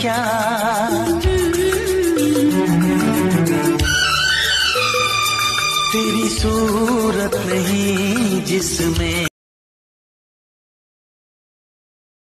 क्या? तेरी सूरत नहीं जिसमें